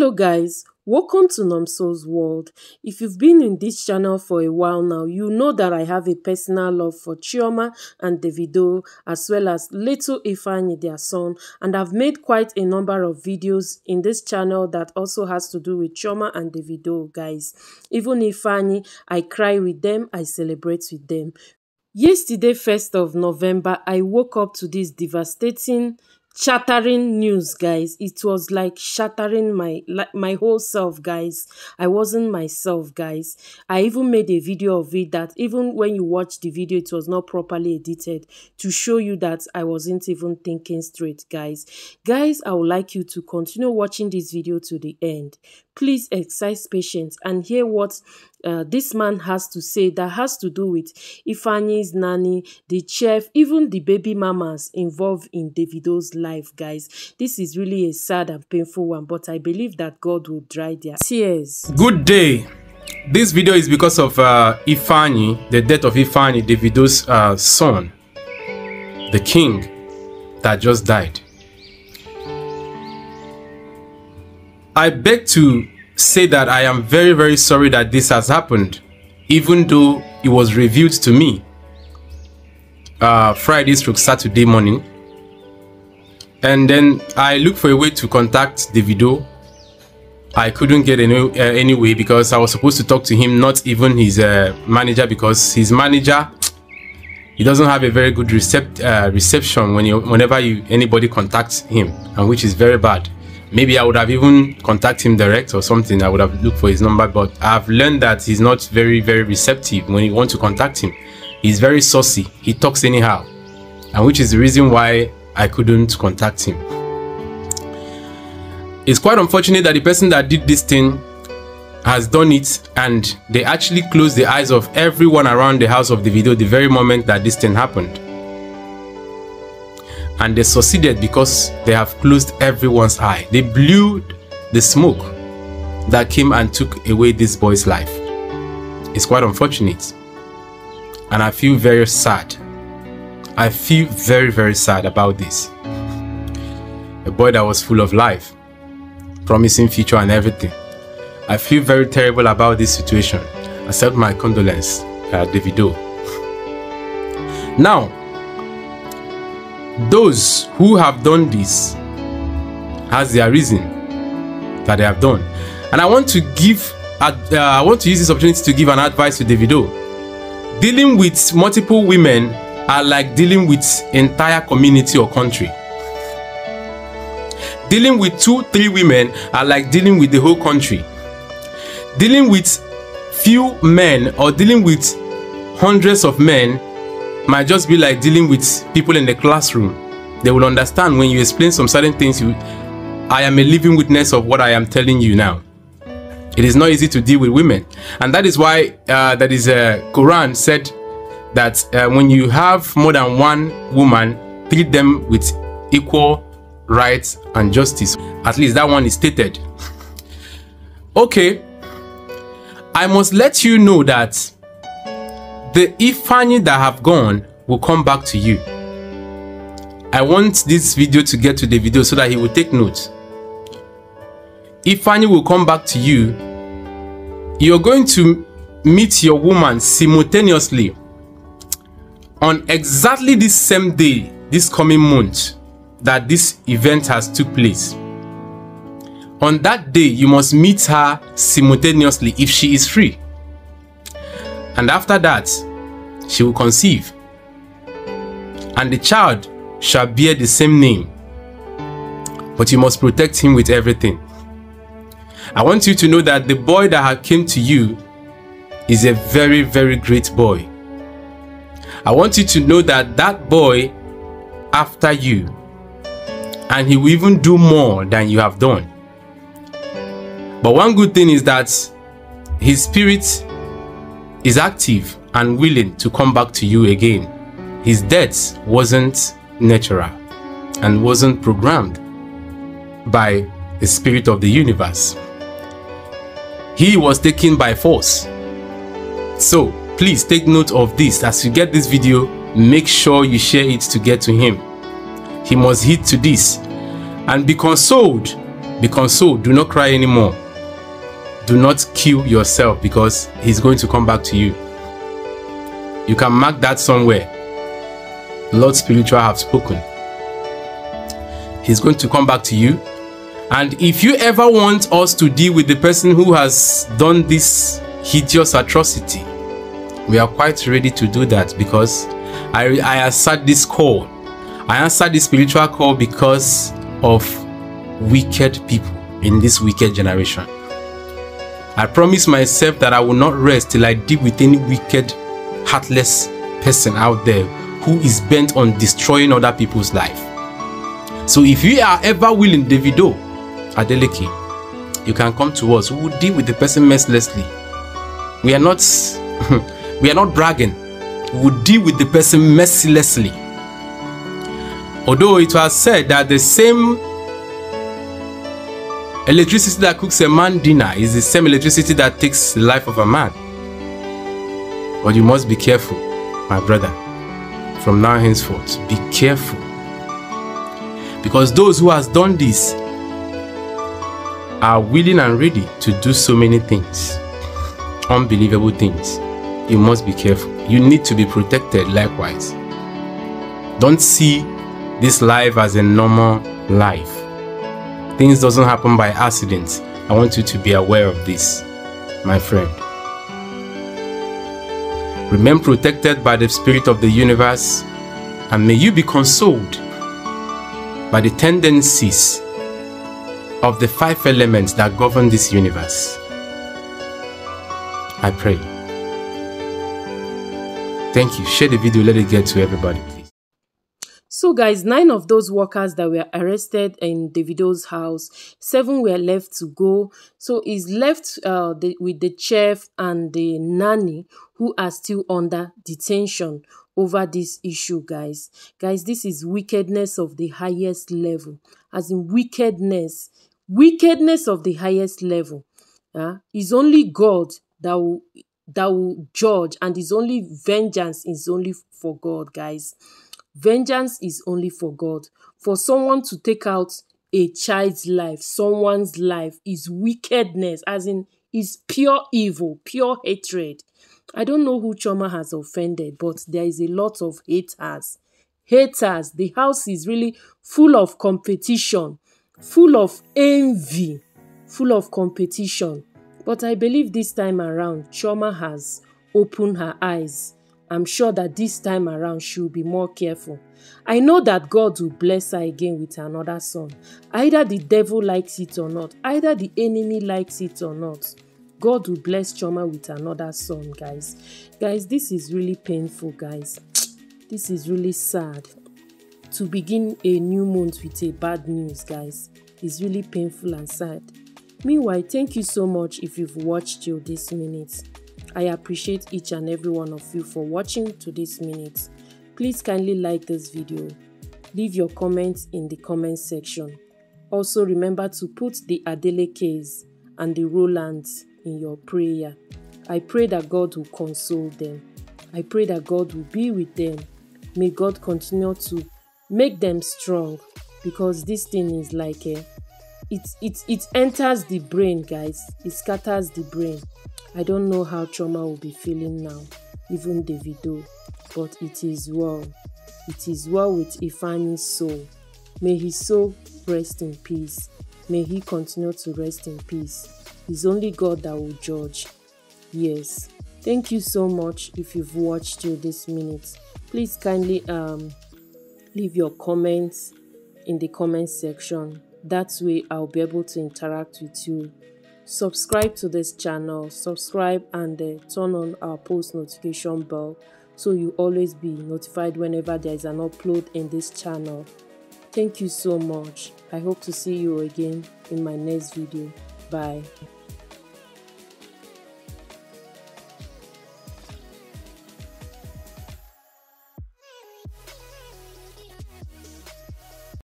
Hello guys, welcome to Nomso's world. If you've been in this channel for a while now, you know that I have a personal love for Chioma and Davido as well as little Ifeanyi, their son, and I've made quite a number of videos in this channel that also has to do with Chioma and Davido guys. Even Ifeanyi, I cry with them, I celebrate with them. Yesterday, 1st of November, I woke up to this devastating shattering news guys. It was like shattering my like my whole self guys. I wasn't myself guys. I even made a video of it that even when you watch the video it was not properly edited to show you that i wasn't even thinking straight guys. Guys i would like you to continue watching this video to the end. Please exercise patience and hear what uh, this man has to say that has to do with Ifeanyi's nanny, the chef, even the baby mamas involved in Davido's life, guys. This is really a sad and painful one, but I believe that God will dry their tears. Good day. This video is because of uh, Ifeanyi, the death of Ifeanyi, Davido's uh, son, the king that just died. I beg to say that I am very, very sorry that this has happened, even though it was revealed to me uh, Friday stroke Saturday morning. And then I looked for a way to contact Davido. I couldn't get any uh, any way because I was supposed to talk to him, not even his uh, manager, because his manager he doesn't have a very good recept, uh, reception when you whenever you anybody contacts him, and which is very bad maybe I would have even contacted him direct or something. I would have looked for his number, but I've learned that he's not very, very receptive when you want to contact him. He's very saucy. He talks anyhow, and which is the reason why I couldn't contact him. It's quite unfortunate that the person that did this thing has done it and they actually closed the eyes of everyone around the house of Davido the very moment that this thing happened and they succeeded because they have closed everyone's eye. They blew the smoke that came and took away this boy's life. It's quite unfortunate. And I feel very sad. I feel very, very sad about this. A boy that was full of life, promising future and everything. I feel very terrible about this situation. Accept my condolence, uh, Davido. Now, those who have done this has their reason that they have done and i want to give uh, i want to use this opportunity to give an advice to davido dealing with multiple women are like dealing with entire community or country dealing with two three women are like dealing with the whole country dealing with few men or dealing with hundreds of men might just be like dealing with people in the classroom. They will understand when you explain some certain things. You, I am a living witness of what I am telling you now. It is not easy to deal with women, and that is why uh, that is uh, Quran said that uh, when you have more than one woman, treat them with equal rights and justice. At least that one is stated. okay, I must let you know that the Ifeanyi that have gone will come back to you. I want this video to get to Davido so that he will take note. Ifeanyi will come back to you. You're going to meet your woman simultaneously on exactly this same day, this coming month, that this event has took place. On that day, you must meet her simultaneously if she is free. And after that she will conceive. And the child shall bear the same name. But you must protect him with everything. I want you to know that the boy that came to you is a very very great boy i want you to know that that boy after you and he will even do more than you have done but one good thing is that his spirit is active and willing to come back to you again. His death wasn't natural and wasn't programmed by the spirit of the universe. He was taken by force. So please take note of this. As you get this video, make sure you share it to get to him. He must heed to this and be consoled Be consoled. Do not cry anymore. Do not kill yourself because he's going to come back to you. You can mark that somewhere. Lord Spiritual have spoken. He's going to come back to you. And if you ever want us to deal with the person who has done this hideous atrocity, we are quite ready to do that because I, I answered this call. I answered this spiritual call because of wicked people in this wicked generation. I promise myself that I will not rest till I deal with any wicked, heartless person out there who is bent on destroying other people's life. So if you are ever willing, Davido, Adeleke, you can come to us. We will deal with the person mercilessly. We are not we are not bragging. We will deal with the person mercilessly. Although it was said that the same electricity that cooks a man dinner is the same electricity that takes the life of a man. But you must be careful, my brother. From now henceforth, be careful. Because those who has done this are willing and ready to do so many things. Unbelievable things. You must be careful. You need to be protected likewise. Don't see this life as a normal life. Things doesn't happen by accident. I want you to be aware of this, my friend. Remain protected by the spirit of the universe and may you be consoled by the tendencies of the five elements that govern this universe. I pray. Thank you. Share the video, let it get to everybody, please. So, guys, nine of those workers that were arrested in Davido's house, seven were left to go. So, he's left uh, the, with the chef and the nanny who are still under detention over this issue, guys. Guys, this is wickedness of the highest level. As in wickedness, wickedness of the highest level. Uh, is only God that will that will judge and his only vengeance is only for God, guys. Vengeance is only for God. For someone to take out a child's life, someone's life, is wickedness, as in is pure evil, pure hatred. I don't know who Chioma has offended, but there is a lot of haters. Haters. The house is really full of competition, full of envy, full of competition. But I believe this time around, Chioma has opened her eyes. I'm sure that this time around she'll be more careful. I know that God will bless her again with another son. Either the devil likes it or not, either the enemy likes it or not. God will bless Chioma with another son, guys. Guys, this is really painful, guys. This is really sad. To begin a new month with a bad news, guys, is really painful and sad. Meanwhile, thank you so much if you've watched till this minute. I appreciate each and every one of you for watching to this minute. Please kindly like this video. Leave your comments in the comment section. Also remember to put the Adelekes and the Rowlands in your prayer. I pray that God will console them. I pray that God will be with them. May God continue to make them strong because this thing is like a it it it enters the brain guys. It scatters the brain. I don't know how Chioma will be feeling now even davido but it is well. It is well with ifeanyi's soul may his soul rest in peace. May he continue to rest in peace. It's only god that will judge. Yes. Thank you so much if you've watched till this minute. Please kindly um leave your comments in the comment section that way I'll be able to interact with you. Subscribe to this channel, subscribe and uh, turn on our post notification bell so you always be notified whenever there is an upload in this channel. Thank you so much. I hope to see you again in my next video. Bye.